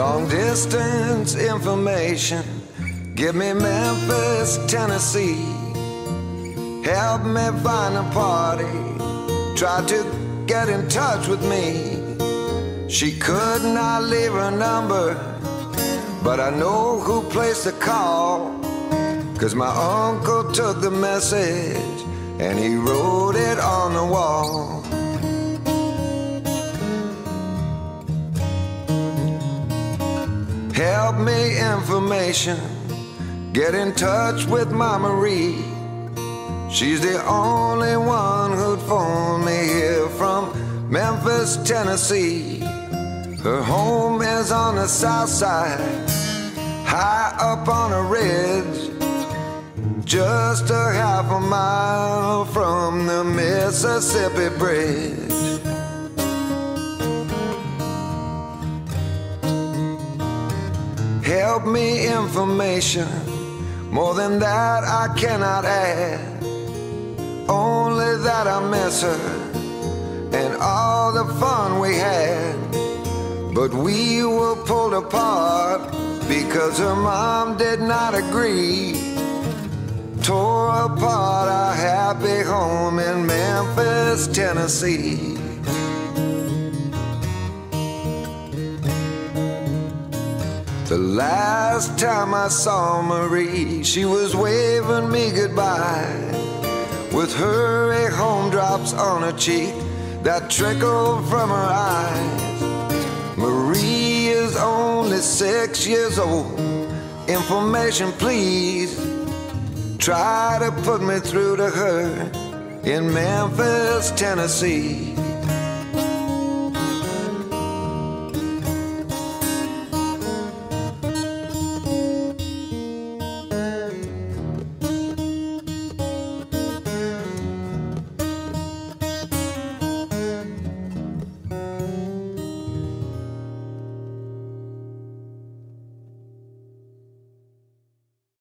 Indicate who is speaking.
Speaker 1: distance information. Give me Memphis, Tennessee. Help me find a party. Try to get in touch with me. She could not leave her number, but I know who placed the call. Cause my uncle took the message and he wrote it on the wall. Help me information. Get in touch with my Marie. She's the only one who'd phone me here from Memphis, Tennessee. Her home is on the south side, high up on a ridge, just a half a mile from the Mississippi Bridge. Help me information. More than that, I cannot add. Only that I miss her and all the fun we had. But we were pulled apart because her mom did not agree. Tore apart our happy home in Memphis, Tennessee. The last time I saw Marie, she was waving me goodbye. With hurry home drops on her cheek that trickled from her eyes. Marie is only six years old. Information, please. Try to put me through to her in Memphis, Tennessee.